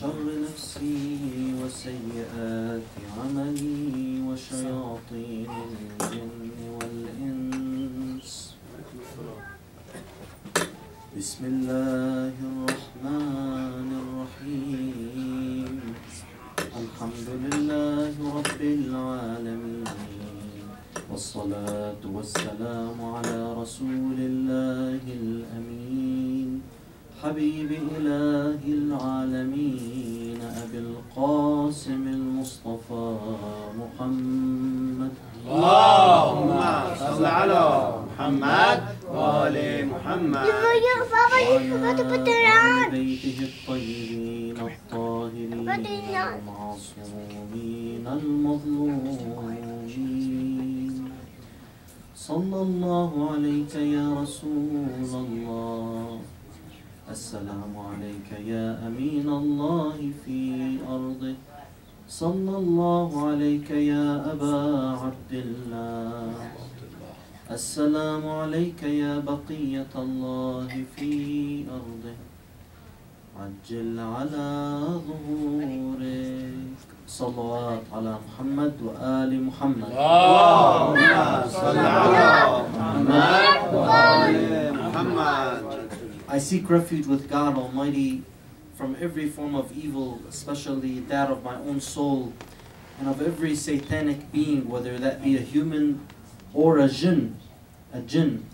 شر نفسي وسيئات عملي وشياطين الجن والإنس. بسم الله الرحمن that of my own soul, and of every satanic being, whether that be a human or a jinn, a jinn.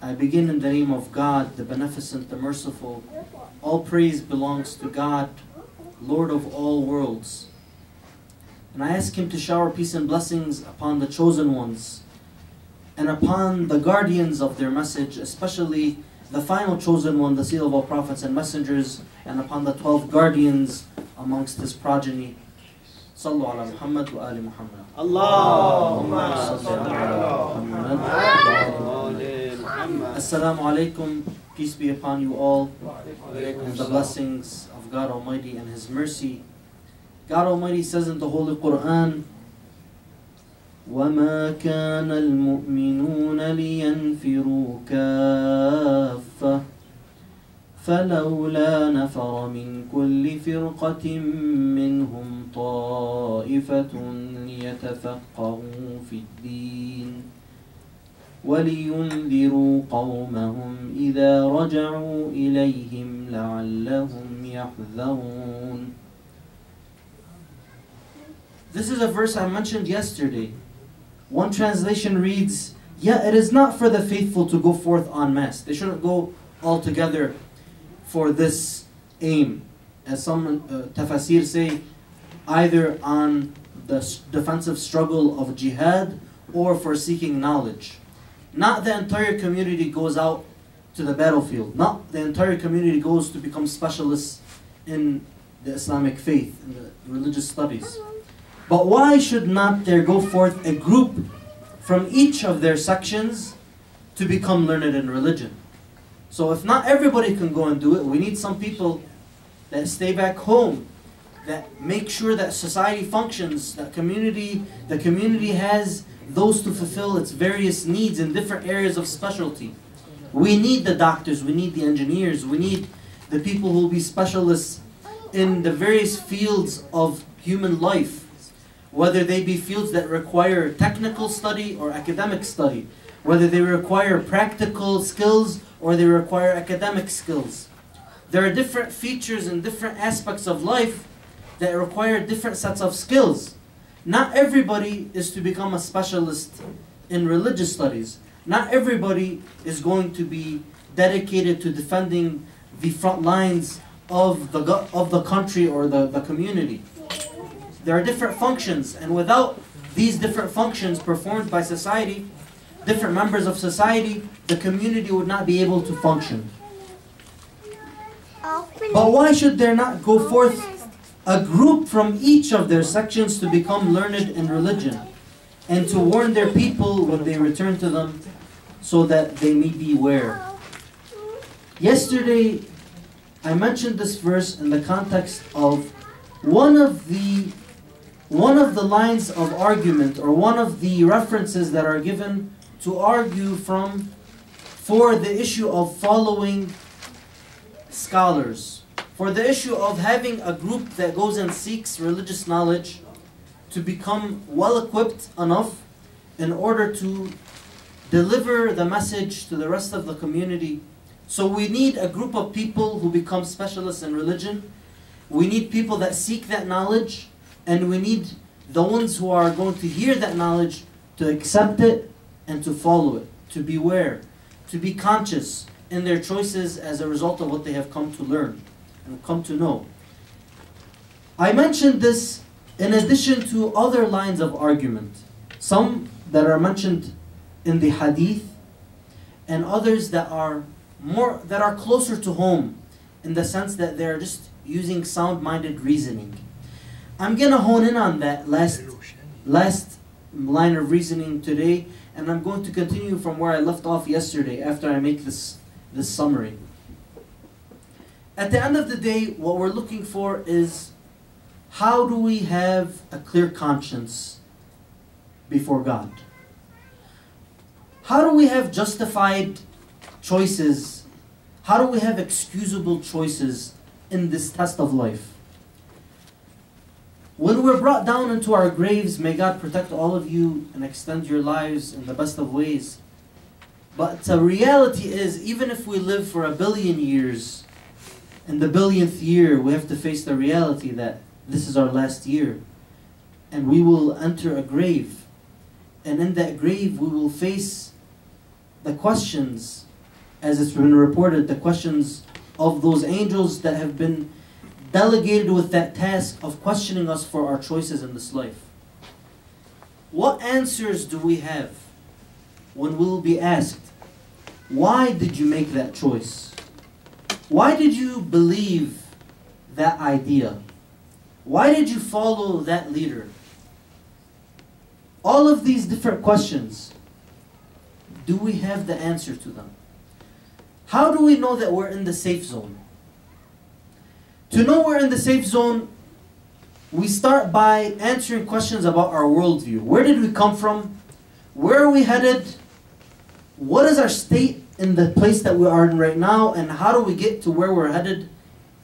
I begin in the name of God, the Beneficent, the Merciful. All praise belongs to God, Lord of all worlds. And I ask Him to shower peace and blessings upon the chosen ones and upon the guardians of their message, especially the final chosen one, the seal of all prophets and messengers, and upon the twelve guardians amongst his progeny. Ala Muhammad wa ali Muhammad. اللهم صل على محمد وآل محمد Assalamu alaikum. Peace be upon you all, and the blessings of God Almighty and His mercy. God Almighty says in the Holy Quran, وما كان المؤمنون لينفروا كافة فلولا نفر من كل فرقة منهم طائفة ليتفقهوا في الدين ولينذروا قومهم إذا رجعوا إليهم لعلهم يحذرون This is a verse I mentioned yesterday. One translation reads, Yeah, it is not for the faithful to go forth en masse. They shouldn't go all together for this aim. As some uh, tafasir say, either on the defensive struggle of jihad or for seeking knowledge. Not the entire community goes out to the battlefield. Not the entire community goes to become specialists in the Islamic faith, in the religious studies. But why should not there go forth a group from each of their sections to become learned in religion? So if not everybody can go and do it, we need some people that stay back home, that make sure that society functions, that community, the community has those to fulfill its various needs in different areas of specialty. We need the doctors, we need the engineers, we need the people who will be specialists in the various fields of human life, whether they be fields that require technical study or academic study, whether they require practical skills or they require academic skills. There are different features and different aspects of life that require different sets of skills. Not everybody is to become a specialist in religious studies. Not everybody is going to be dedicated to defending the front lines of the, of the country or the, the community. There are different functions, and without these different functions performed by society, different members of society, the community would not be able to function. But why should there not go forth a group from each of their sections to become learned in religion and to warn their people when they return to them so that they may beware? Yesterday, I mentioned this verse in the context of one of the one of the lines of argument or one of the references that are given to argue from for the issue of following scholars, for the issue of having a group that goes and seeks religious knowledge to become well equipped enough in order to deliver the message to the rest of the community. So we need a group of people who become specialists in religion. We need people that seek that knowledge, and we need the ones who are going to hear that knowledge to accept it and to follow it, to beware, to be conscious in their choices as a result of what they have come to learn and come to know. I mentioned this in addition to other lines of argument, some that are mentioned in the hadith and others that are more that are closer to home in the sense that they're just using sound-minded reasoning. I'm gonna hone in on that last last line of reasoning today, and I'm going to continue from where I left off yesterday after I make this this summary. At the end of the day, what we're looking for is how do we have a clear conscience before God? How do we have justified choices? How do we have excusable choices in this test of life? When we're brought down into our graves, may God protect all of you and extend your lives in the best of ways. But the reality is, even if we live for a billion years, in the billionth year, we have to face the reality that this is our last year. And we will enter a grave. And in that grave, we will face the questions, as it's been reported, the questions of those angels that have been delegated with that task of questioning us for our choices in this life. What answers do we have when we will be asked, why did you make that choice? Why did you believe that idea? Why did you follow that leader? All of these different questions, do we have the answer to them? How do we know that we're in the safe zone? To know we're in the safe zone, we start by answering questions about our worldview. Where did we come from? Where are we headed? What is our state in the place that we are in right now? And how do we get to where we're headed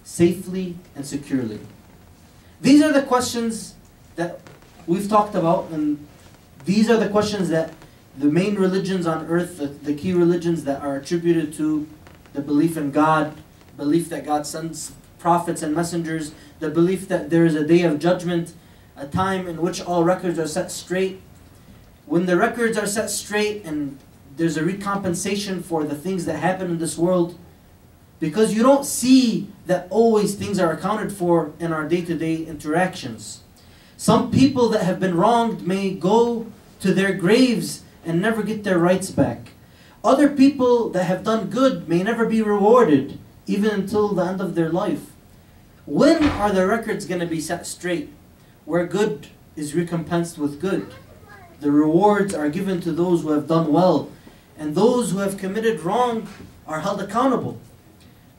safely and securely? These are the questions that we've talked about, and these are the questions that the main religions on earth, the, the key religions that are attributed to the belief in God, belief that God sends prophets and messengers, the belief that there is a day of judgment, a time in which all records are set straight. When the records are set straight and there's a recompensation for the things that happen in this world, because you don't see that always things are accounted for in our day to day interactions. Some people that have been wronged may go to their graves and never get their rights back. Other people that have done good may never be rewarded, even until the end of their life. When are the records going to be set straight? Where good is recompensed with good. The rewards are given to those who have done well, and those who have committed wrong are held accountable.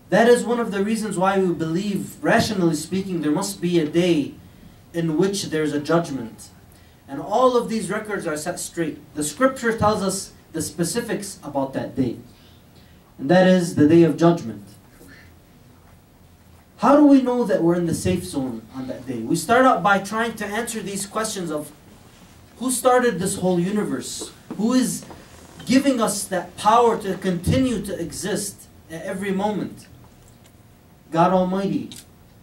That is one of the reasons why we believe, rationally speaking, there must be a day in which there's a judgment. And all of these records are set straight. The scripture tells us the specifics about that day. And that is the day of judgment. How do we know that we're in the safe zone on that day? We start out by trying to answer these questions of who started this whole universe? Who is giving us that power to continue to exist at every moment? God Almighty.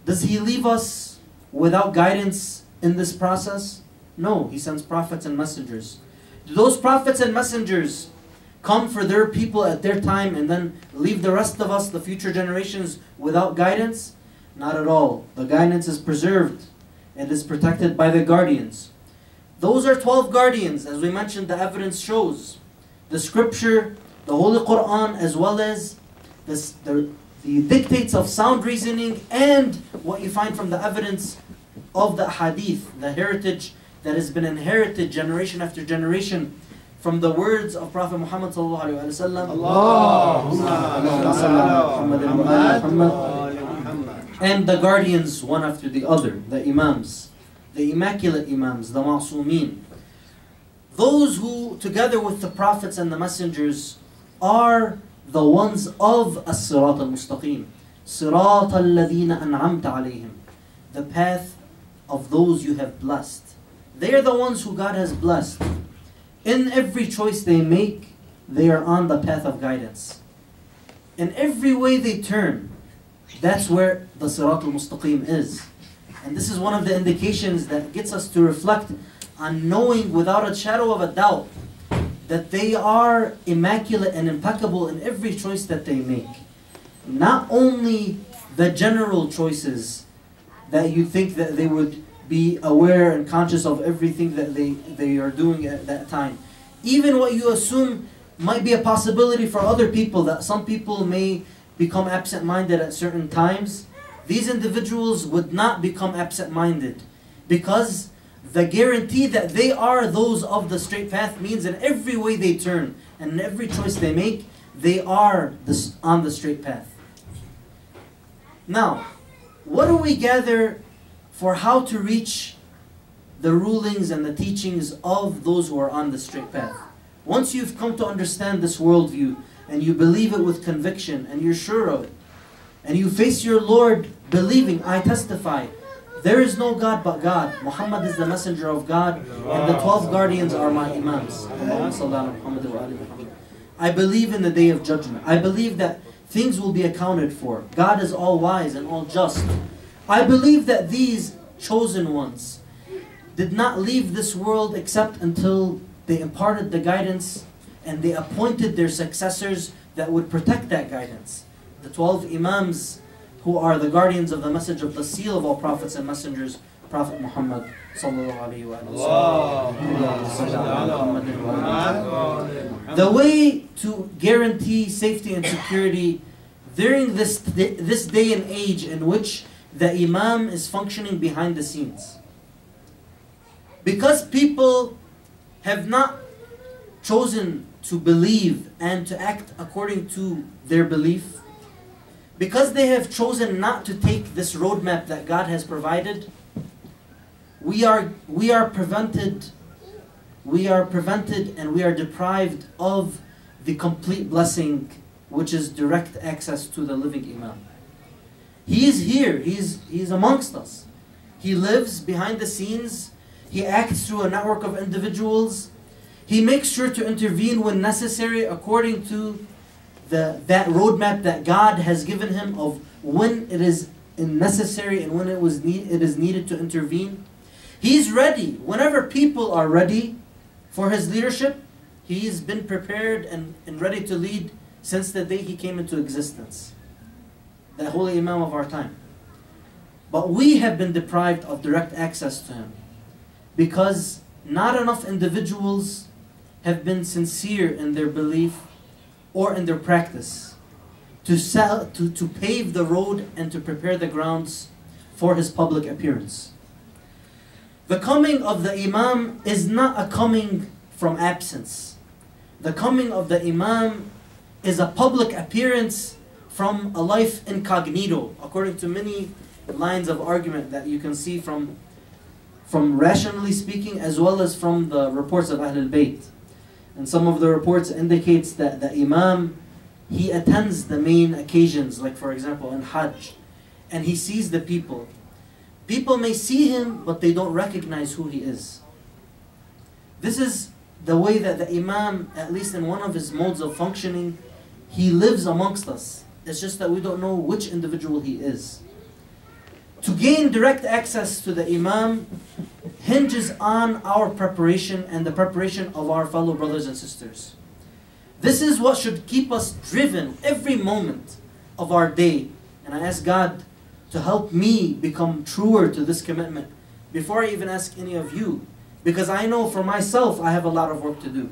Does He leave us without guidance in this process? No, He sends prophets and messengers. Do those prophets and messengers come for their people at their time and then leave the rest of us, the future generations, without guidance? Not at all. The guidance is preserved. It is protected by the guardians. Those are 12 guardians, as we mentioned, the evidence shows. The scripture, the Holy Quran, as well as this, the, the dictates of sound reasoning and what you find from the evidence of the hadith, the heritage that has been inherited generation after generation from the words of Prophet Muhammad sallallahu alaihi wasallam and the guardians one after the other, the imams, the immaculate imams, the ma'sumin, those who together with the prophets and the messengers are the ones of as-sirat al-mustaqim, sirat al-ladhina an'amta alayhim, the path of those you have blessed. They are the ones who God has blessed. In every choice they make, they are on the path of guidance. In every way they turn, that's where the Sirat al-Mustaqim is. And this is one of the indications that gets us to reflect on knowing without a shadow of a doubt that they are immaculate and impeccable in every choice that they make. Not only the general choices that you think that they would be aware and conscious of everything that they, they are doing at that time. Even what you assume might be a possibility for other people, that some people may become absent-minded at certain times. These individuals would not become absent-minded because the guarantee that they are those of the straight path means in every way they turn and in every choice they make, they are on the straight path. Now, what do we gather for how to reach the rulings and the teachings of those who are on the straight path? Once you've come to understand this worldview and you believe it with conviction and you're sure of it, and you face your Lord believing, I testify, there is no God but God. Muhammad is the messenger of God, and the 12 guardians are my imams. I believe in the day of judgment. I believe that things will be accounted for. God is all wise and all just. I believe that these chosen ones did not leave this world except until they imparted the guidance and they appointed their successors that would protect that guidance. The 12 Imams who are the guardians of the message of the seal of all prophets and messengers, Prophet Muhammad sallallahu alaihi wasallam. The way to guarantee safety and security during this, this day and age in which the Imam is functioning behind the scenes. Because people have not chosen to believe and to act according to their belief, because they have chosen not to take this roadmap that God has provided, we are, we are prevented we are prevented and we are deprived of the complete blessing which is direct access to the living Imam. He is here, he is, he is amongst us. He lives behind the scenes, he acts through a network of individuals, he makes sure to intervene when necessary according to the, that roadmap that God has given him of when it is necessary and when it, was need, it is needed to intervene. He's ready. Whenever people are ready for his leadership, he's been prepared and, and ready to lead since the day he came into existence. The holy Imam of our time. But we have been deprived of direct access to him because not enough individuals have been sincere in their belief or in their practice to, sell, to, to pave the road and to prepare the grounds for his public appearance. The coming of the Imam is not a coming from absence. The coming of the Imam is a public appearance from a life incognito, according to many lines of argument that you can see from, from rationally speaking as well as from the reports of Ahlul Bayt. And some of the reports indicates that the Imam, he attends the main occasions, like for example in Hajj, and he sees the people. People may see him, but they don't recognize who he is. This is the way that the Imam, at least in one of his modes of functioning, he lives amongst us. It's just that we don't know which individual he is. To gain direct access to the Imam hinges on our preparation and the preparation of our fellow brothers and sisters. This is what should keep us driven every moment of our day. And I ask God to help me become truer to this commitment before I even ask any of you. Because I know for myself I have a lot of work to do.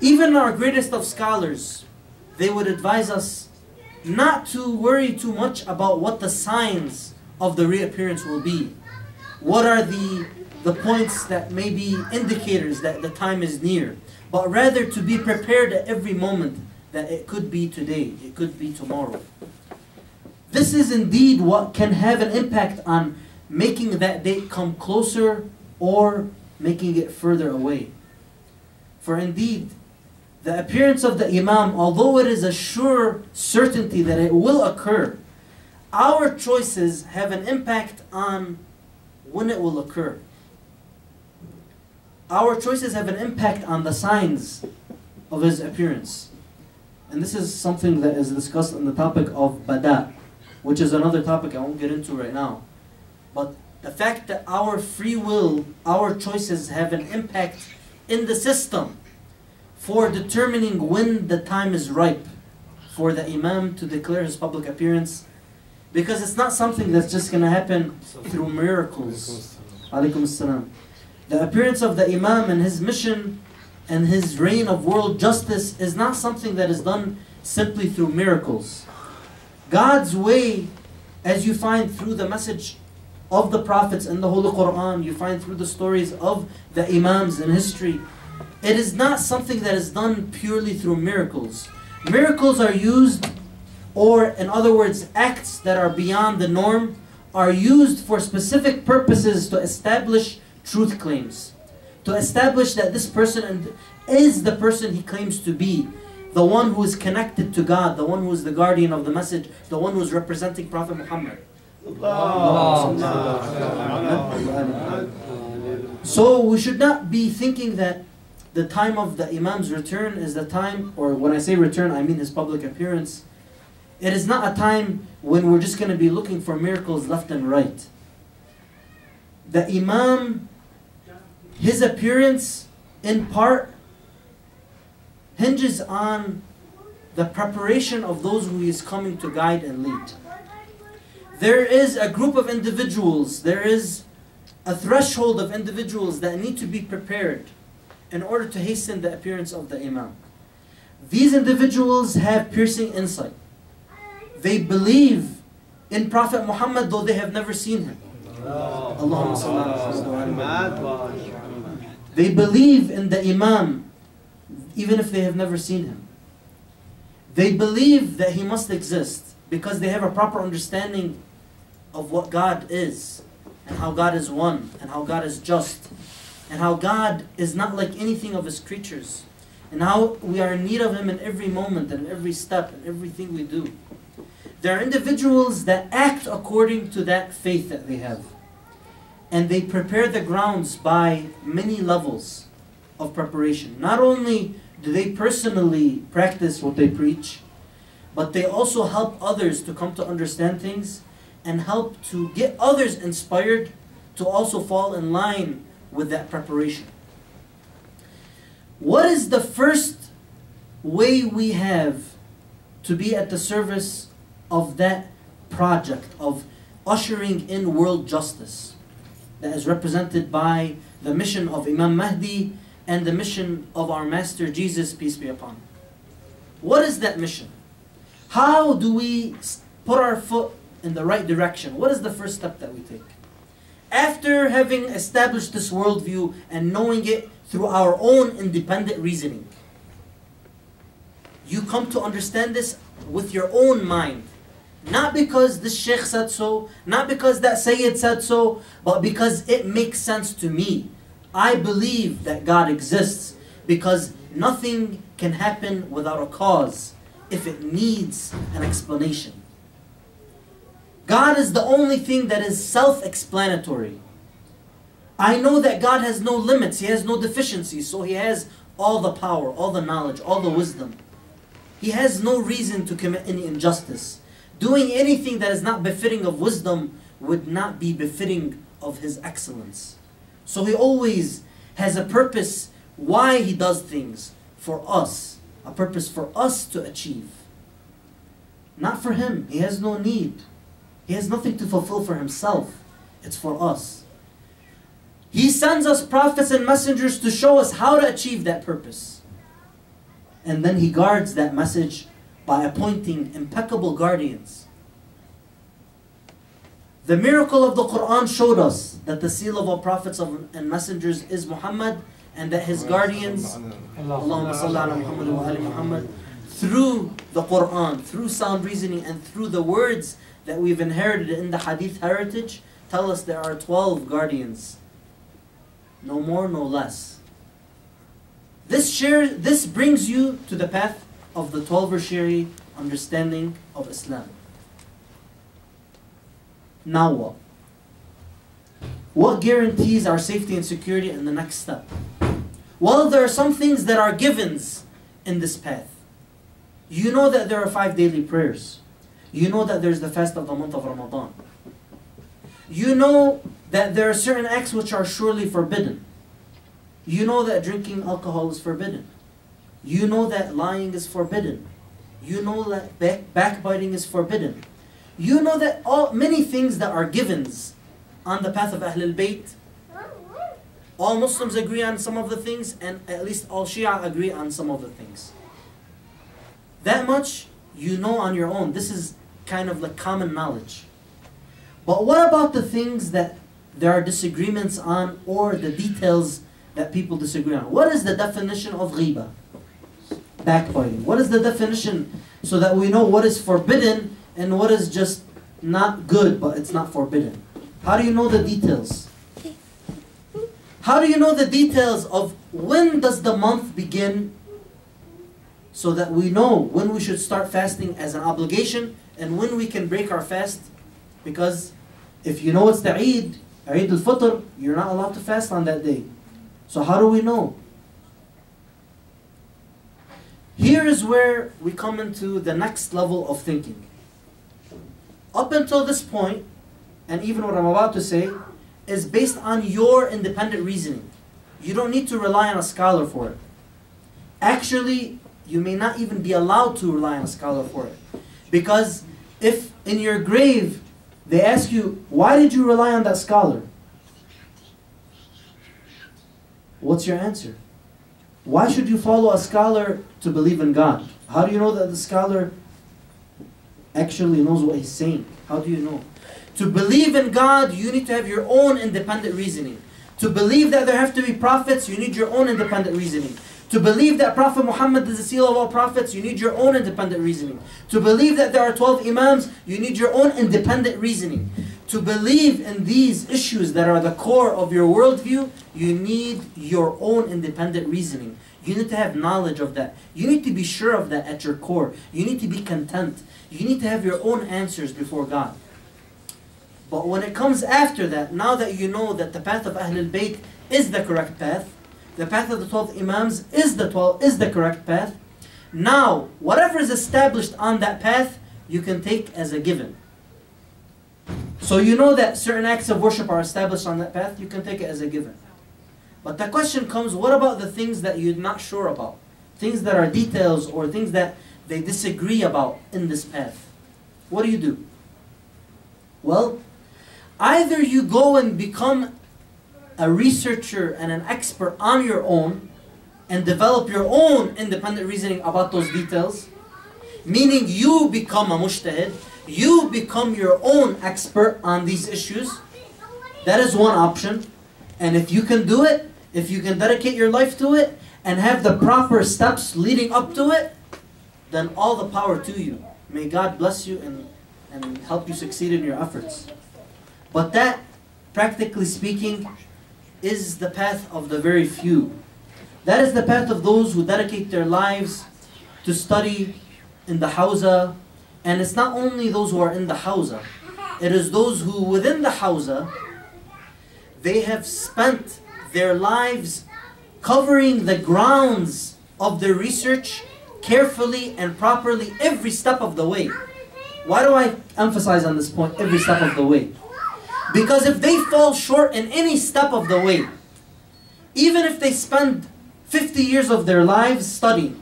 Even our greatest of scholars, they would advise us not to worry too much about what the signs of the reappearance will be. What are the, the points that may be indicators that the time is near? But rather to be prepared at every moment that it could be today, it could be tomorrow. This is indeed what can have an impact on making that date come closer or making it further away. For indeed, the appearance of the Imam, although it is a sure certainty that it will occur, our choices have an impact on when it will occur. Our choices have an impact on the signs of his appearance. And this is something that is discussed on the topic of bada, which is another topic I won't get into right now. But the fact that our free will, our choices have an impact in the system for determining when the time is ripe for the Imam to declare his public appearance. Because it's not something that's just going to happen through miracles. The appearance of the Imam and his mission and his reign of world justice is not something that is done simply through miracles. God's way, as you find through the message of the prophets in the Holy Quran, you find through the stories of the Imams in history, it is not something that is done purely through miracles. Miracles are used, or in other words, acts that are beyond the norm, are used for specific purposes to establish truth claims. To establish that this person is the person he claims to be, the one who is connected to God, the one who is the guardian of the message, the one who is representing Prophet Muhammad. So we should not be thinking that the time of the Imam's return is the time, or when I say return, I mean his public appearance. It is not a time when we're just going to be looking for miracles left and right. The Imam, his appearance, in part, hinges on the preparation of those who he is coming to guide and lead. There is a group of individuals, there is a threshold of individuals that need to be prepared in order to hasten the appearance of the Imam. These individuals have piercing insight. They believe in Prophet Muhammad though they have never seen him. They believe in the Imam even if they have never seen him. They believe that he must exist because they have a proper understanding of what God is and how God is one and how God is just and how God is not like anything of his creatures and how we are in need of him in every moment and every step and everything we do. There are individuals that act according to that faith that they have. And they prepare the grounds by many levels of preparation. Not only do they personally practice what they preach, but they also help others to come to understand things and help to get others inspired to also fall in line with that preparation. What is the first way we have to be at the service of that project of ushering in world justice that is represented by the mission of Imam Mahdi and the mission of our Master Jesus, peace be upon him? What is that mission? How do we put our foot in the right direction? What is the first step that we take? After having established this worldview and knowing it through our own independent reasoning, you come to understand this with your own mind. Not because the sheikh said so, not because that sayyid said so, but because it makes sense to me. I believe that God exists because nothing can happen without a cause if it needs an explanation. God is the only thing that is self-explanatory. I know that God has no limits, He has no deficiencies, so He has all the power, all the knowledge, all the wisdom. He has no reason to commit any injustice. Doing anything that is not befitting of wisdom would not be befitting of His excellence. So He always has a purpose why He does things for us, a purpose for us to achieve. Not for Him, He has no need. He has nothing to fulfill for himself. It's for us. He sends us prophets and messengers to show us how to achieve that purpose. And then he guards that message by appointing impeccable guardians. The miracle of the Quran showed us that the seal of all prophets and messengers is Muhammad and that his guardians, Allahumma salli ala Muhammad wa ali Muhammad, through the Quran, through sound reasoning, and through the words that we've inherited in the hadith heritage tell us there are 12 guardians. No more, no less. This, share, this brings you to the path of the 12 Shari understanding of Islam. Now what? What guarantees our safety and security in the next step? Well, there are some things that are givens in this path. You know that there are five daily prayers. You know that there's the fast of the month of Ramadan. You know that there are certain acts which are surely forbidden. You know that drinking alcohol is forbidden. You know that lying is forbidden. You know that back, backbiting is forbidden. You know that all many things that are givens on the path of Ahlul Bayt. All Muslims agree on some of the things, and at least all Shia agree on some of the things. That much you know on your own. This is kind of like common knowledge. But what about the things that there are disagreements on or the details that people disagree on? What is the definition of ghiba? Backbiting. What is the definition so that we know what is forbidden and what is just not good but it's not forbidden? How do you know the details? How do you know the details of when does the month begin so that we know when we should start fasting as an obligation and when we can break our fast? Because if you know it's the Eid, Eid al-Fitr, you're not allowed to fast on that day. So how do we know? Here is where we come into the next level of thinking. Up until this point, and even what I'm about to say, is based on your independent reasoning. You don't need to rely on a scholar for it. Actually, you may not even be allowed to rely on a scholar for it. Because if in your grave they ask you, why did you rely on that scholar? What's your answer? Why should you follow a scholar to believe in God? How do you know that the scholar actually knows what he's saying? How do you know? To believe in God, you need to have your own independent reasoning. To believe that there have to be prophets, you need your own independent reasoning. To believe that Prophet Muhammad is the seal of all prophets, you need your own independent reasoning. To believe that there are 12 Imams, you need your own independent reasoning. To believe in these issues that are the core of your worldview, you need your own independent reasoning. You need to have knowledge of that. You need to be sure of that at your core. You need to be content. You need to have your own answers before God. But when it comes after that, now that you know that the path of Ahlul Bayt is the correct path, the path of the 12 Imams is the 12 is the correct path, now whatever is established on that path, you can take as a given. So you know that certain acts of worship are established on that path, you can take it as a given. But the question comes, what about the things that you're not sure about? Things that are details or things that they disagree about in this path. What do you do? Well, either you go and become a researcher and an expert on your own and develop your own independent reasoning about those details, meaning you become a mujtahid, you become your own expert on these issues. That is one option. And if you can do it, if you can dedicate your life to it and have the proper steps leading up to it, then all the power to you. May God bless you and, and help you succeed in your efforts. But that, practically speaking, is the path of the very few. That is the path of those who dedicate their lives to study in the Hawza. And it's not only those who are in the Hawza, it is those who within the Hawza, they have spent their lives covering the grounds of their research carefully and properly every step of the way. Why do I emphasize on this point, every step of the way? Because if they fall short in any step of the way, even if they spend 50 years of their lives studying,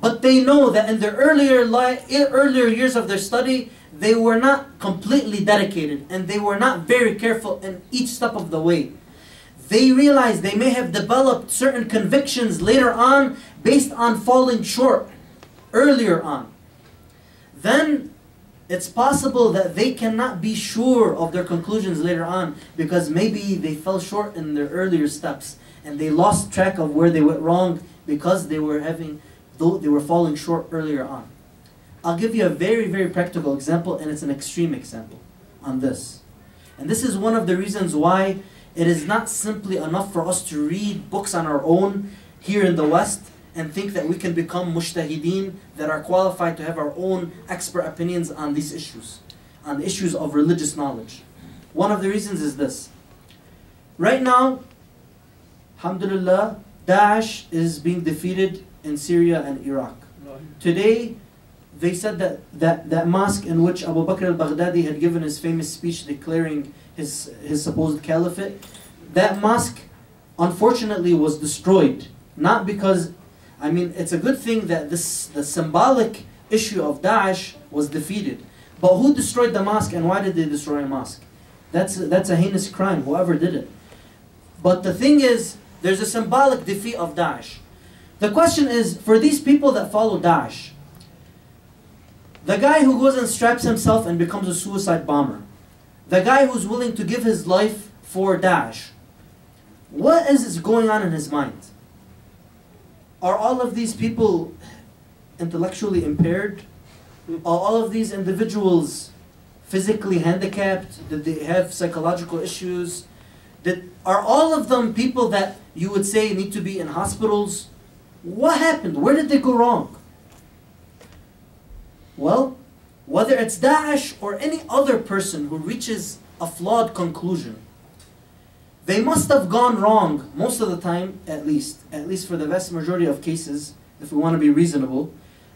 but they know that in their earlier li- earlier years of their study, they were not completely dedicated and they were not very careful in each step of the way. They realize they may have developed certain convictions later on based on falling short earlier on. Then it's possible that they cannot be sure of their conclusions later on because maybe they fell short in their earlier steps and they lost track of where they went wrong because they were having though they were falling short earlier on. I'll give you a very very practical example and it's an extreme example on this. And this is one of the reasons why it is not simply enough for us to read books on our own here in the West and think that we can become mujtahideen that are qualified to have our own expert opinions on these issues, on the issues of religious knowledge. One of the reasons is this. Right now, alhamdulillah, Daesh is being defeated in Syria and Iraq. Today, they said that, that that mosque in which Abu Bakr al-Baghdadi had given his famous speech declaring his, his supposed caliphate, that mosque unfortunately was destroyed. Not because, I mean, it's a good thing that this the symbolic issue of Daesh was defeated. But who destroyed the mosque and why did they destroy a mosque? That's, that's a heinous crime, whoever did it. But the thing is, there's a symbolic defeat of Daesh. The question is, for these people that follow Daesh, the guy who goes and straps himself and becomes a suicide bomber, the guy who's willing to give his life for Daesh, what is going on in his mind? Are all of these people intellectually impaired? Are all of these individuals physically handicapped? Did they have psychological issues? Did, are all of them people that you would say need to be in hospitals? What happened? Where did they go wrong? Well, whether it's Daesh or any other person who reaches a flawed conclusion, they must have gone wrong most of the time, at least, at least for the vast majority of cases, if we want to be reasonable.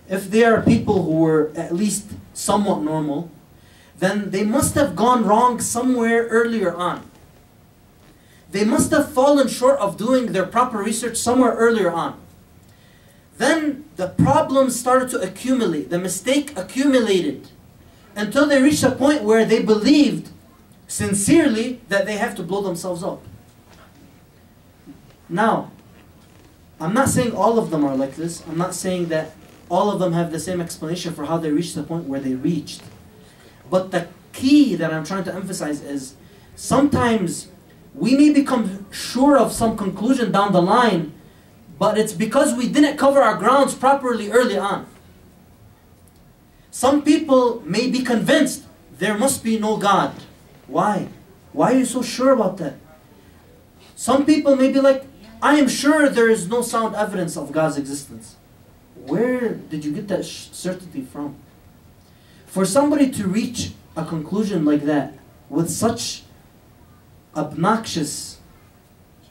If they are people who were at least somewhat normal, then they must have gone wrong somewhere earlier on. They must have fallen short of doing their proper research somewhere earlier on. Then the problems started to accumulate, the mistake accumulated until they reached a point where they believed sincerely that they have to blow themselves up. Now, I'm not saying all of them are like this. I'm not saying that all of them have the same explanation for how they reached the point where they reached. But the key that I'm trying to emphasize is sometimes we may become sure of some conclusion down the line but it's because we didn't cover our grounds properly early on. Some people may be convinced there must be no God. Why? Why are you so sure about that? Some people may be like, I am sure there is no sound evidence of God's existence. Where did you get that certainty from? For somebody to reach a conclusion like that with such obnoxious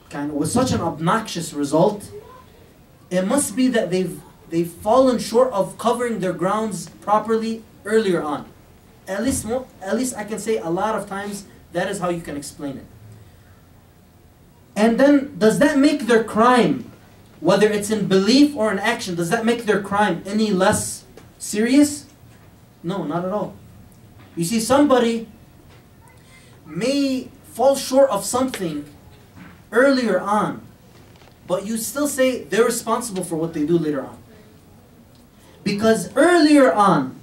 kind of, with such an obnoxious result, it must be that they've they've fallen short of covering their grounds properly earlier on. At least at least I can say a lot of times that is how you can explain it. And then does that make their crime, whether it's in belief or in action, does that make their crime any less serious? No, not at all. You see, somebody may fall short of something earlier on but you still say they're responsible for what they do later on. Because earlier on,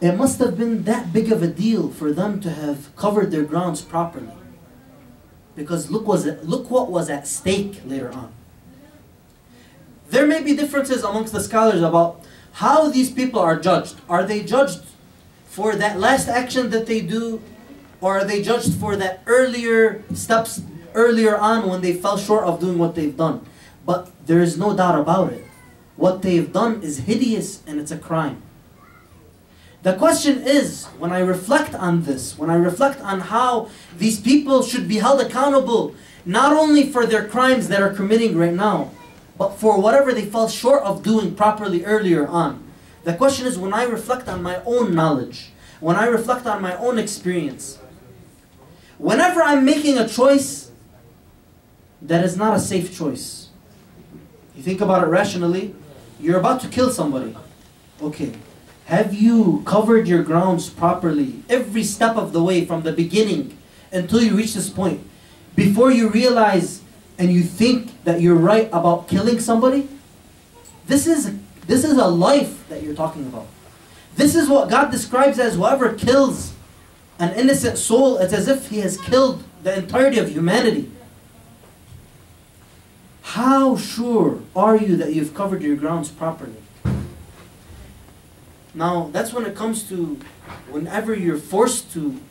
it must have been that big of a deal for them to have covered their grounds properly. Because look, was look what was at stake later on. There may be differences amongst the scholars about how these people are judged. Are they judged for that last action that they do? Or are they judged for that earlier steps earlier on when they fell short of doing what they've done. But there is no doubt about it. What they've done is hideous and it's a crime. The question is, when I reflect on this, when I reflect on how these people should be held accountable, not only for their crimes that are committing right now, but for whatever they fell short of doing properly earlier on. The question is, when I reflect on my own knowledge, when I reflect on my own experience, whenever I'm making a choice that is not a safe choice. You think about it rationally, you're about to kill somebody. Okay. Have you covered your grounds properly every step of the way from the beginning until you reach this point? Before you realize and you think that you're right about killing somebody? This is, this is a life that you're talking about. This is what God describes as whoever kills an innocent soul, it's as if he has killed the entirety of humanity. How sure are you that you've covered your grounds properly? Now, that's when it comes to whenever you're forced to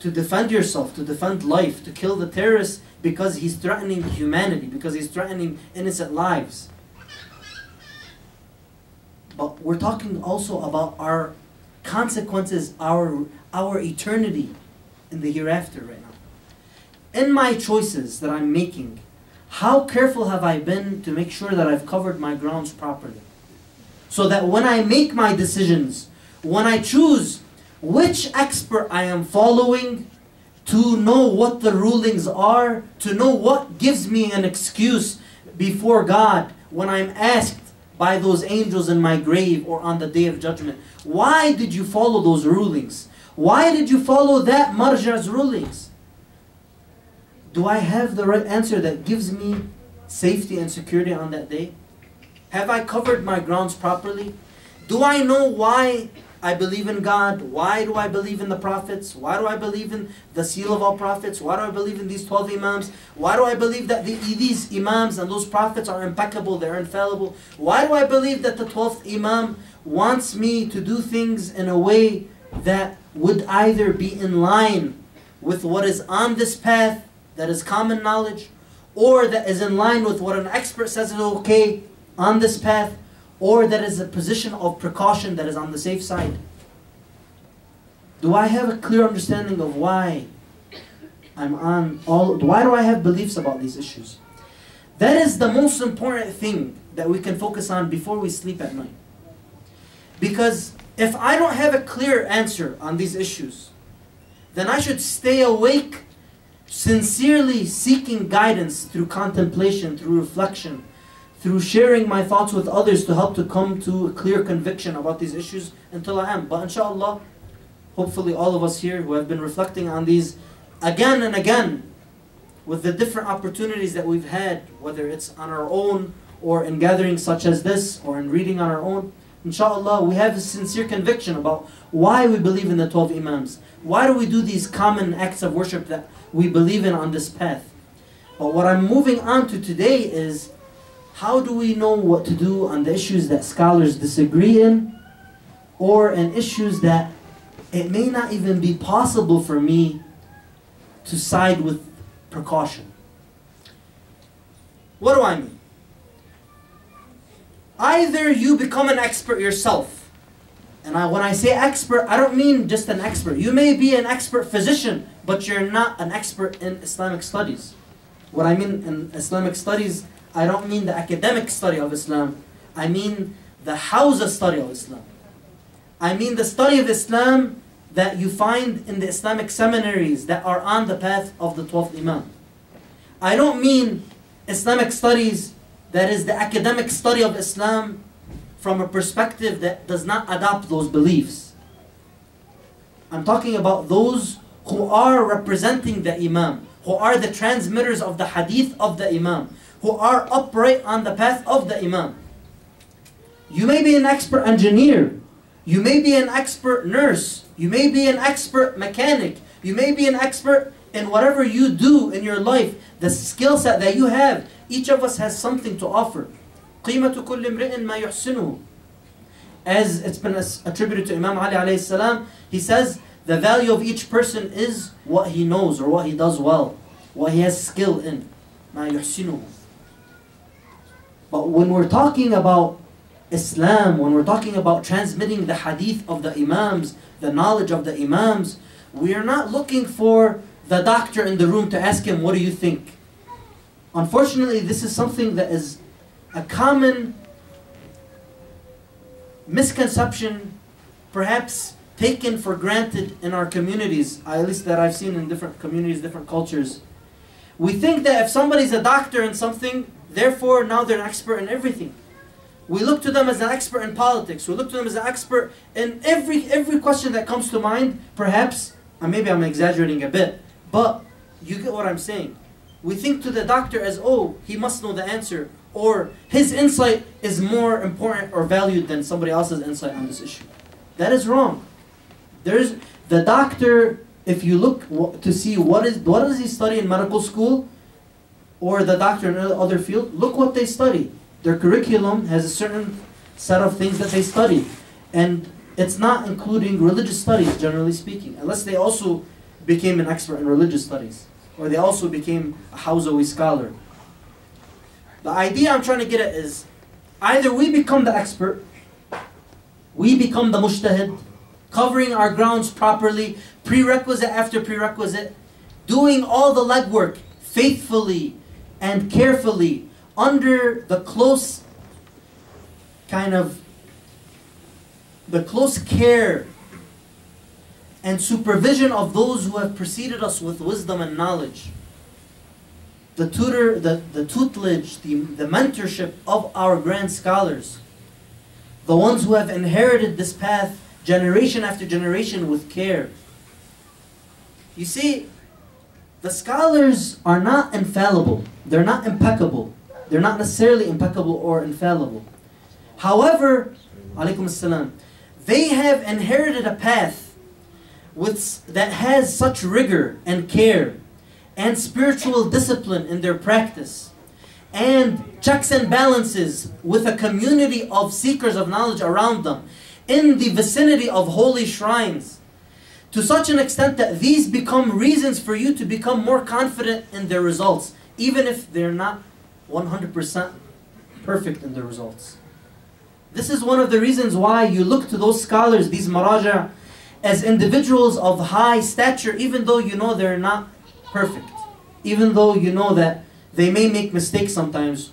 to defend yourself, to defend life, to kill the terrorist because he's threatening humanity, because he's threatening innocent lives. But we're talking also about our consequences, our our eternity. in the hereafter right now. In my choices that I'm making, how careful have I been to make sure that I've covered my grounds properly? So that when I make my decisions, when I choose which expert I am following, to know what the rulings are, to know what gives me an excuse before God when I'm asked by those angels in my grave or on the day of judgment. Why did you follow those rulings? Why did you follow that marja's rulings? Do I have the right answer that gives me safety and security on that day? Have I covered my grounds properly? Do I know why I believe in God? Why do I believe in the prophets? Why do I believe in the seal of all prophets? Why do I believe in these 12 imams? Why do I believe that the, these imams and those prophets are impeccable, they're infallible? Why do I believe that the 12th imam wants me to do things in a way that would either be in line with what is on this path that is common knowledge or that is in line with what an expert says is okay on this path or that is a position of precaution that is on the safe side? Do I have a clear understanding of why I'm on all, why do I have beliefs about these issues? That is the most important thing that we can focus on before we sleep at night. Because if I don't have a clear answer on these issues, then I should stay awake, sincerely seeking guidance through contemplation, through reflection, through sharing my thoughts with others to help to come to a clear conviction about these issues until I am. But inshallah, hopefully all of us here who have been reflecting on these again and again with the different opportunities that we've had, whether it's on our own or in gatherings such as this or in reading on our own, inshallah we have a sincere conviction about why we believe in the 12 Imams. Why do we do these common acts of worship that we believe in on this path? But what I'm moving on to today is how do we know what to do on the issues that scholars disagree in or in issues that it may not even be possible for me to side with precaution? What do I mean? Either you become an expert yourself, and I, when I say expert, I don't mean just an expert. You may be an expert physician, but you're not an expert in Islamic studies. What I mean in Islamic studies I don't mean the academic study of Islam. I mean the Hawza study of Islam. I mean the study of Islam that you find in the Islamic seminaries that are on the path of the 12th Imam. I don't mean Islamic studies that is the academic study of Islam from a perspective that does not adopt those beliefs. I'm talking about those who are representing the Imam, who are the transmitters of the hadith of the Imam, who are upright on the path of the Imam. You may be an expert engineer. You may be an expert nurse. You may be an expert mechanic. You may be an expert in whatever you do in your life. The skill set that you have. Each of us has something to offer قِيمَةُ كُلِّ امْرِئٍ مَا يُحْسِنُهُ As it's been attributed to Imam Ali alayhi salam, he says, the value of each person is what he knows or what he does well. What he has skill in. مَا يُحْسِنُهُ but when we're talking about Islam, when we're talking about transmitting the hadith of the Imams, the knowledge of the Imams, we are not looking for the doctor in the room to ask him, What do you think? Unfortunately, this is something that is a common misconception, perhaps taken for granted in our communities, at least that I've seen in different communities, different cultures. We think that if somebody's a doctor in something, Therefore, now they're an expert in everything. We look to them as an expert in politics. We look to them as an expert in every every question that comes to mind. Perhaps, and maybe I'm exaggerating a bit, but you get what I'm saying. We think to the doctor as, oh, he must know the answer, or his insight is more important or valued than somebody else's insight on this issue. That is wrong. There's the doctor. If you look to see what is what does he study in medical school, or the doctor in other field, look what they study. Their curriculum has a certain set of things that they study. And it's not including religious studies, generally speaking, unless they also became an expert in religious studies, or they also became a Hawzawi scholar. The idea I'm trying to get at is either we become the expert, we become the mujtahid, covering our grounds properly, prerequisite after prerequisite, doing all the legwork faithfully and carefully under the close kind of the close care and supervision of those who have preceded us with wisdom and knowledge. The tutor, the, the tutelage, the, the mentorship of our grand scholars. The ones who have inherited this path generation after generation with care. You see, the scholars are not infallible. They're not impeccable. They're not necessarily impeccable or infallible. However, alaikum assalam, they have inherited a path with, that has such rigor and care and spiritual discipline in their practice and checks and balances with a community of seekers of knowledge around them in the vicinity of holy shrines to such an extent that these become reasons for you to become more confident in their results even if they're not 100% perfect in their results. This is one of the reasons why you look to those scholars, these maraja, as individuals of high stature, even though you know they're not perfect. Even though you know that they may make mistakes sometimes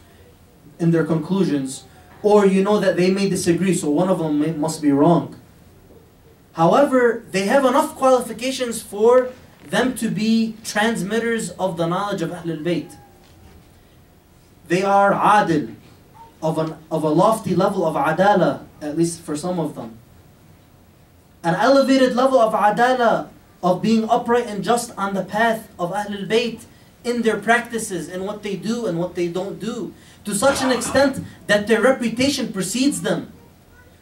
in their conclusions, or you know that they may disagree, so one of them may, must be wrong. However, they have enough qualifications for them to be transmitters of the knowledge of Ahlul Bayt. They are adil, of, an, of a lofty level of adala, at least for some of them. An elevated level of adala, of being upright and just on the path of Ahlul Bayt in their practices and what they do and what they don't do. To such an extent that their reputation precedes them.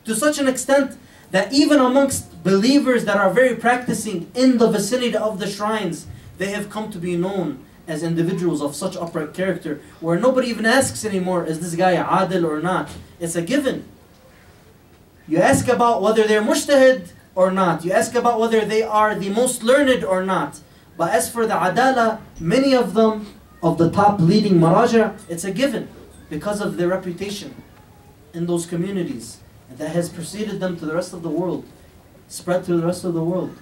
To such an extent that even amongst believers that are very practicing in the vicinity of the shrines, they have come to be known as individuals of such upright character, where nobody even asks anymore, is this guy adil or not? It's a given. You ask about whether they're mujtahid or not. You ask about whether they are the most learned or not. But as for the adala, many of them, of the top leading maraja, it's a given because of their reputation in those communities. That has preceded them to the rest of the world, spread to the rest of the world.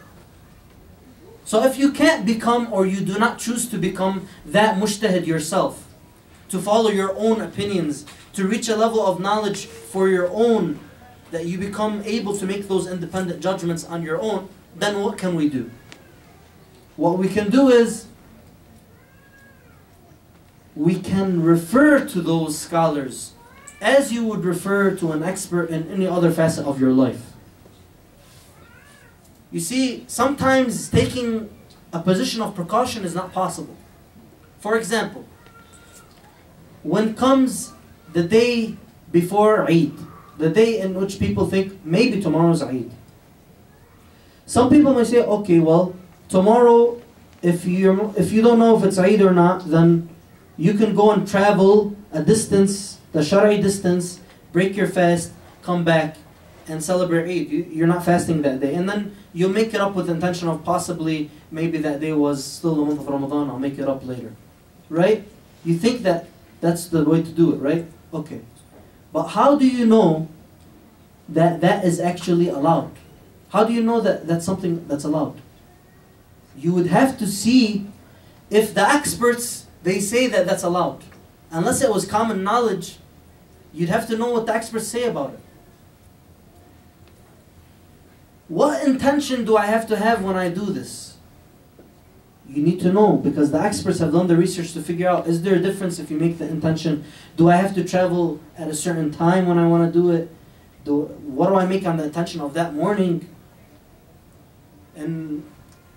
So if you can't become or you do not choose to become that mujtahid yourself, to follow your own opinions, to reach a level of knowledge for your own, that you become able to make those independent judgments on your own, then what can we do? What we can do is we can refer to those scholars as you would refer to an expert in any other facet of your life. You see, sometimes taking a position of precaution is not possible. For example, when comes the day before Eid, the day in which people think maybe tomorrow is Eid. Some people may say, okay, well, tomorrow, if you if you don't know if it's Eid or not, then you can go and travel a distance, the Shari distance, break your fast, come back, and celebrate Eid. You, are not fasting that day. And then you make it up with the intention of possibly maybe that day was still the month of Ramadan, I'll make it up later. Right? You think that that's the way to do it, right? Okay. But how do you know that that is actually allowed? How do you know that that's something that's allowed? You would have to see if the experts they say that that's allowed. Unless it was common knowledge, you'd have to know what the experts say about it. What intention do I have to have when I do this? You need to know because the experts have done the research to figure out is there a difference if you make the intention? Do I have to travel at a certain time when I want to do it? Do, what do I make on the intention of that morning? And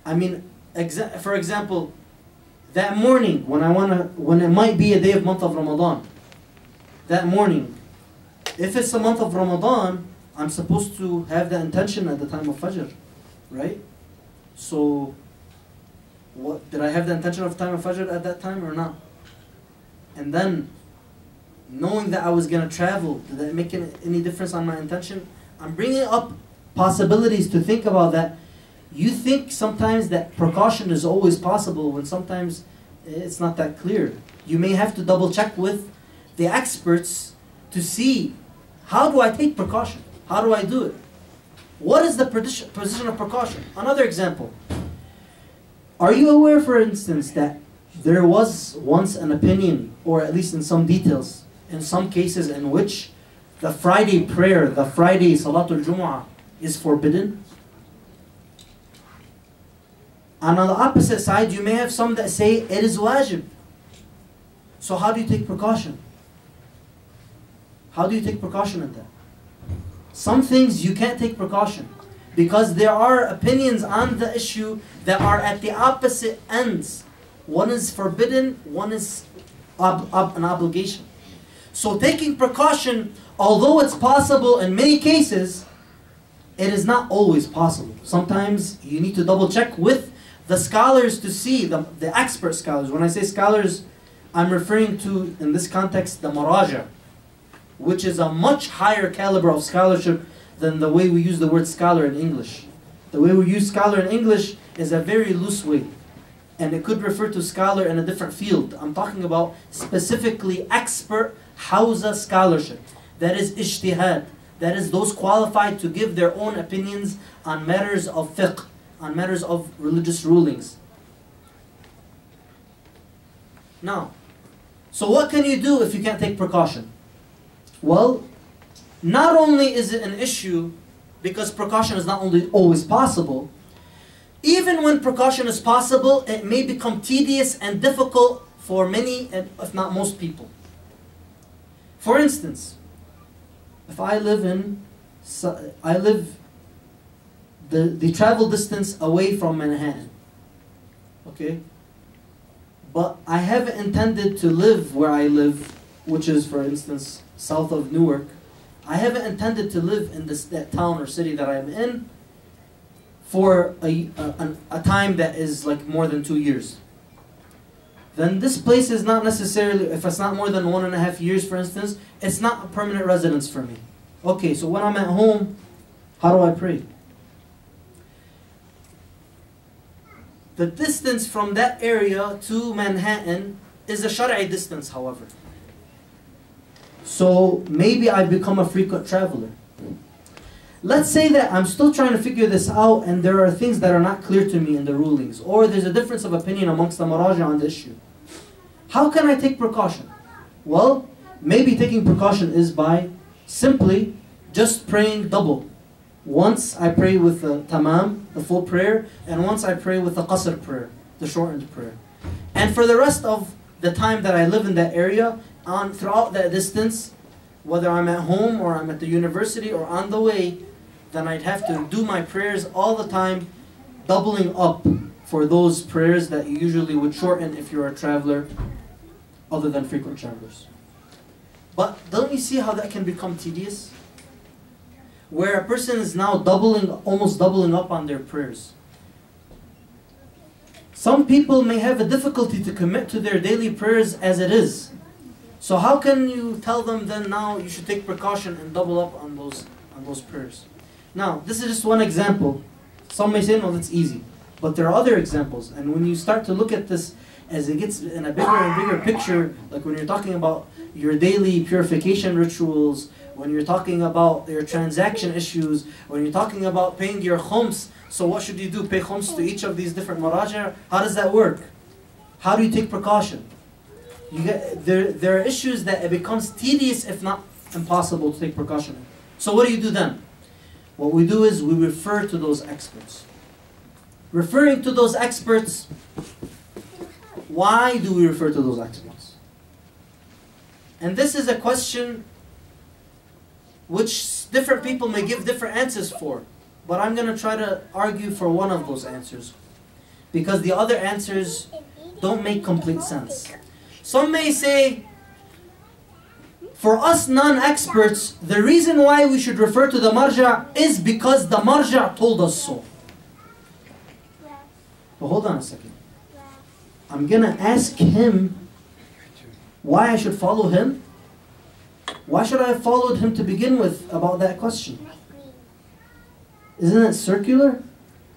I mean, exa for example, that morning when I want to, when it might be a day of month of Ramadan, that morning, if it's the month of Ramadan, I'm supposed to have the intention at the time of Fajr, right? So, what did I have the intention of time of Fajr at that time or not? And then, knowing that I was gonna travel, did that make any difference on my intention? I'm bringing up possibilities to think about that. You think sometimes that precaution is always possible when sometimes it's not that clear. You may have to double check with the experts to see how do I take precaution. How do I do it? What is the position of precaution? Another example. Are you aware, for instance, that there was once an opinion, or at least in some details, in some cases in which the Friday prayer, the Friday Salatul Jumu'ah, is forbidden? And on the opposite side, you may have some that say it is wajib. So how do you take precaution? How do you take precaution in that? Some things you can't take precaution because there are opinions on the issue that are at the opposite ends. One is forbidden, one is ob- ob- an obligation. So taking precaution, although it's possible in many cases, it is not always possible. Sometimes you need to double check with the scholars to see, the, the expert scholars. When I say scholars, I'm referring to, in this context, the maraja, which is a much higher caliber of scholarship than the way we use the word scholar in English. The way we use scholar in English is a very loose way. And it could refer to scholar in a different field. I'm talking about specifically expert Hawza scholarship. That is ijtihad. That is those qualified to give their own opinions on matters of fiqh, on matters of religious rulings. Now, so what can you do if you can't take precaution? Well, not only is it an issue because precaution is not only always possible, even when precaution is possible, it may become tedious and difficult for many, if not most people. For instance, if I live in, I live the, the travel distance away from Manhattan, okay? But I haven't intended to live where I live, which is, for instance, south of Newark. I haven't intended to live in this that town or city that I'm in for a, a, a time that is like more than two years. Then this place is not necessarily, if it's not more than one and a half years, for instance, it's not a permanent residence for me. Okay, so when I'm at home, how do I pray? The distance from that area to Manhattan is a Shari'i distance, however. So maybe I become a frequent traveler. Let's say that I'm still trying to figure this out and there are things that are not clear to me in the rulings, or there's a difference of opinion amongst the Maraja on the issue. How can I take precaution? Well, maybe taking precaution is by simply just praying double. Once I pray with the tamam, the full prayer, and once I pray with the qasr prayer, the shortened prayer. And for the rest of the time that I live in that area, on throughout that distance, whether I'm at home or I'm at the university or on the way, then I'd have to do my prayers all the time, doubling up for those prayers that you usually would shorten if you're a traveler, other than frequent travelers. But don't you see how that can become tedious? Where a person is now doubling, almost doubling up on their prayers. Some people may have a difficulty to commit to their daily prayers as it is. So how can you tell them then now you should take precaution and double up on those on those prayers? Now, this is just one example. Some may say, no, that's easy. But there are other examples. And when you start to look at this as it gets in a bigger and bigger picture, like when you're talking about your daily purification rituals, when you're talking about your transaction issues, when you're talking about paying your khums, so what should you do? Pay khums to each of these different maraja? How does that work? How do you take precaution? You get, there, there are issues that it becomes tedious, if not impossible, to take precaution. So what do you do then? What we do is we refer to those experts. Referring to those experts, why do we refer to those experts? And this is a question which different people may give different answers for. But I'm going to try to argue for one of those answers. Because the other answers don't make complete sense. Some may say, for us non-experts, the reason why we should refer to the marja is because the marja told us so. But hold on a second. I'm gonna ask him why I should follow him. Why should I have followed him to begin with about that question? Isn't that circular?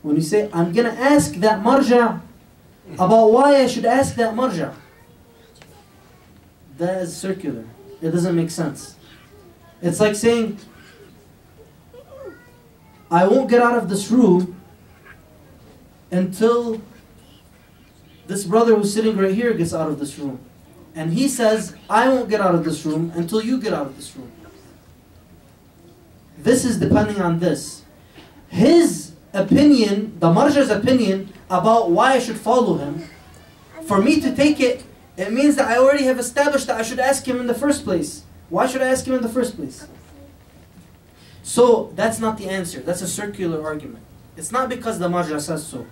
When you say, I'm gonna ask that marja about why I should ask that marja. That is circular. It doesn't make sense. It's like saying, I won't get out of this room until this brother who's sitting right here gets out of this room. And he says, I won't get out of this room until you get out of this room. This is depending on this. His opinion, the marja's opinion about why I should follow him, for me to take it, it means that I already have established that I should ask him in the first place. Why should I ask him in the first place? So that's not the answer. That's a circular argument. It's not because the marja says so.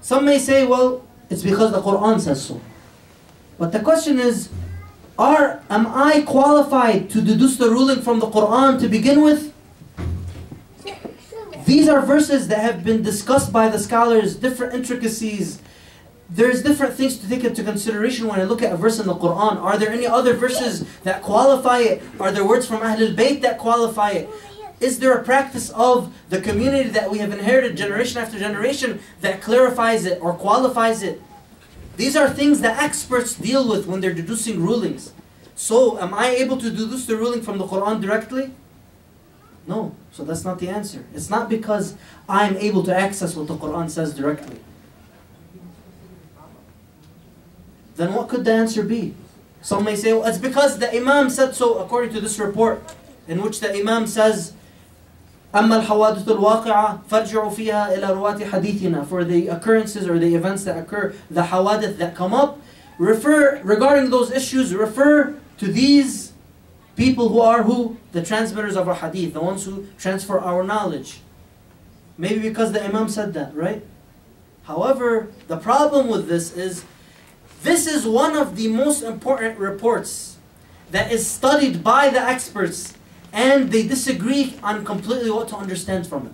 Some may say, well, it's because the Quran says so. But the question is, are am I qualified to deduce the ruling from the Quran to begin with? These are verses that have been discussed by the scholars, different intricacies. There's different things to take into consideration when I look at a verse in the Quran. Are there any other verses that qualify it? Are there words from Ahlul Bayt that qualify it? Is there a practice of the community that we have inherited generation after generation that clarifies it or qualifies it? These are things that experts deal with when they're deducing rulings. So, am I able to deduce the ruling from the Quran directly? No. So that's not the answer. It's not because I'm able to access what the Quran says directly. Then what could the answer be? Some may say, well, it's because the Imam said so according to this report, in which the Imam says, أما الحوادث الواقعة فارجعوا فيها إلى رواة حديثنا for the occurrences or the events that occur, the hawadith that come up, refer regarding those issues, refer to these people who are who? The transmitters of our hadith, the ones who transfer our knowledge. Maybe because the Imam said that, right? However, the problem with this is this is one of the most important reports that is studied by the experts and they disagree on completely what to understand from it.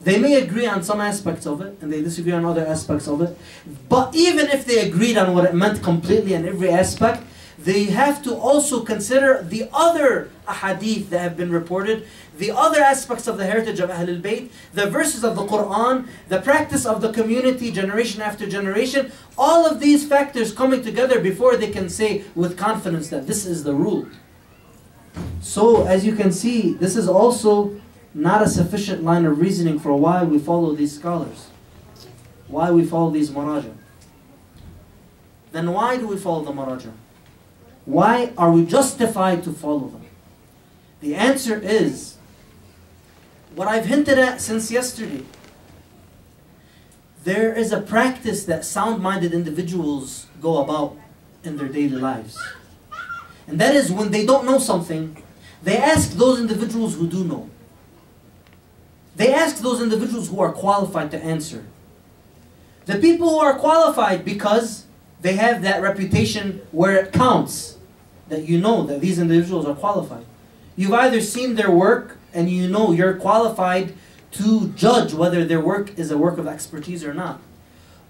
They may agree on some aspects of it and they disagree on other aspects of it. But even if they agreed on what it meant completely in every aspect, they have to also consider the other ahadith that have been reported, the other aspects of the heritage of Ahlul Bayt, the verses of the Quran, the practice of the community generation after generation, all of these factors coming together before they can say with confidence that this is the rule. So, as you can see, this is also not a sufficient line of reasoning for why we follow these scholars, why we follow these maraja. Then why do we follow the maraja? Why are we justified to follow them? The answer is what I've hinted at since yesterday. There is a practice that sound minded individuals go about in their daily lives. And that is when they don't know something, they ask those individuals who do know. They ask those individuals who are qualified to answer. The people who are qualified because they have that reputation where it counts that you know that these individuals are qualified. You've either seen their work and you know you're qualified to judge whether their work is a work of expertise or not.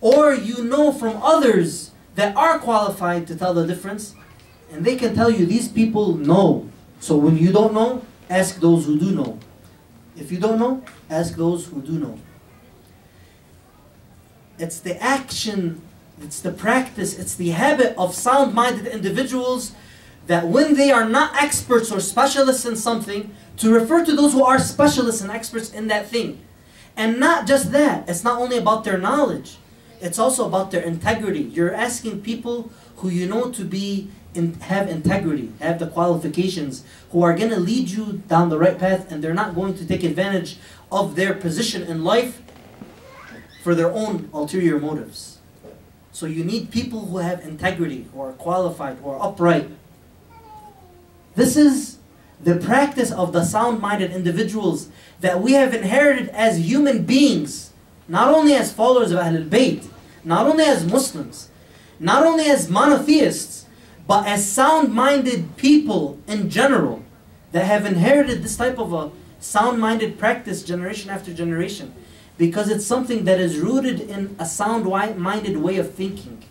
Or you know from others that are qualified to tell the difference and they can tell you these people know. So when you don't know, ask those who do know. If you don't know, ask those who do know. It's the action, it's the practice, it's the habit of sound minded individuals that when they are not experts or specialists in something, to refer to those who are specialists and experts in that thing. And not just that, it's not only about their knowledge, it's also about their integrity. You're asking people who you know to be in, have integrity, have the qualifications, who are going to lead you down the right path, and they're not going to take advantage of their position in life for their own ulterior motives. So you need people who have integrity, who are qualified, who are upright. This is the practice of the sound-minded individuals that we have inherited as human beings, not only as followers of Ahlul Bayt, not only as Muslims, not only as monotheists, but as sound-minded people in general that have inherited this type of a sound-minded practice generation after generation because it's something that is rooted in a sound-minded way of thinking.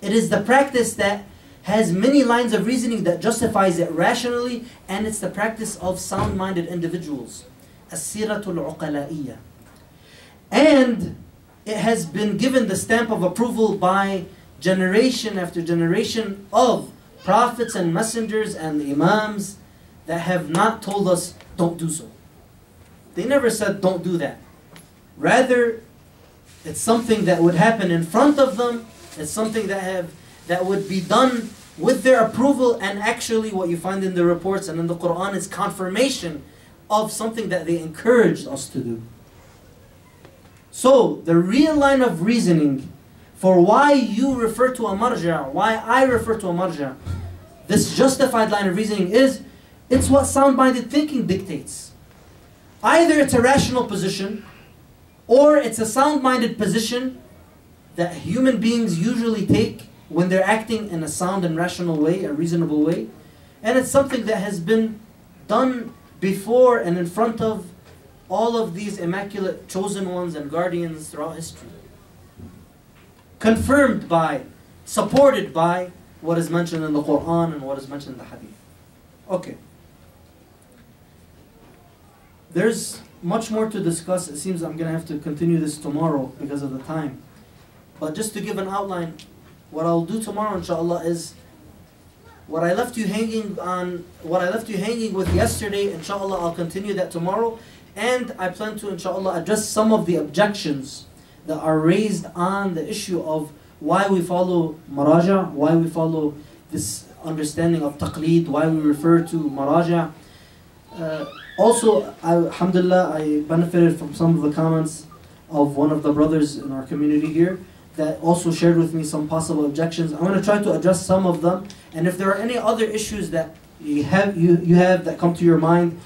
It is the practice that has many lines of reasoning that justifies it rationally and it's the practice of sound-minded individuals. As-siratul uqala'iyya. And it has been given the stamp of approval by generation after generation of prophets and messengers and imams that have not told us don't do so. They never said don't do that. Rather, It's something that would happen in front of them. It's something that have that would be done with their approval and actually what you find in the reports and in the Quran is confirmation of something that they encouraged us to do. So the real line of reasoning for why you refer to a marja, why I refer to a marja, this justified line of reasoning is it's what sound-minded thinking dictates. Either it's a rational position or it's a sound-minded position that human beings usually take when they're acting in a sound and rational way, a reasonable way. And it's something that has been done before and in front of all of these immaculate chosen ones and guardians throughout history. Confirmed by, supported by what is mentioned in the Quran and what is mentioned in the Hadith. Okay. There's much more to discuss. It seems I'm going to have to continue this tomorrow because of the time. But just to give an outline, what I'll do tomorrow, inshallah, is what I left you hanging on, what I left you hanging with yesterday, inshallah, I'll continue that tomorrow. And I plan to, inshallah, address some of the objections that are raised on the issue of why we follow maraja, why we follow this understanding of taqleed, why we refer to maraja. Uh, also, I, alhamdulillah, I benefited from some of the comments of one of the brothers in our community here that also shared with me some possible objections. I'm going to try to address some of them. And if there are any other issues that you have, you, you have that come to your mind,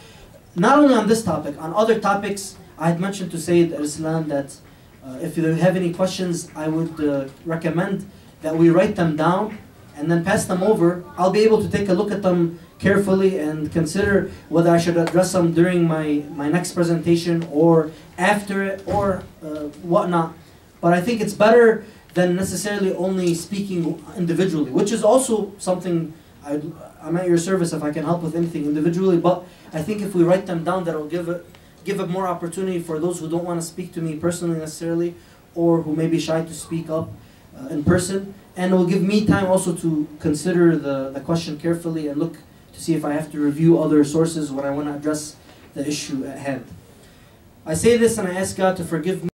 not only on this topic, on other topics, I had mentioned to Sayyid Islam that uh, if you have any questions, I would uh, recommend that we write them down and then pass them over. I'll be able to take a look at them carefully and consider whether I should address them during my, my next presentation or after it or uh, whatnot. But I think it's better than necessarily only speaking individually, which is also something i am at your service if I can help with anything individually. But I think if we write them down, that'll give it give it more opportunity for those who don't want to speak to me personally necessarily, or who may be shy to speak up uh, in person. And it will give me time also to consider the, the question carefully and look to see if I have to review other sources when I want to address the issue at hand. I say this and I ask God to forgive me.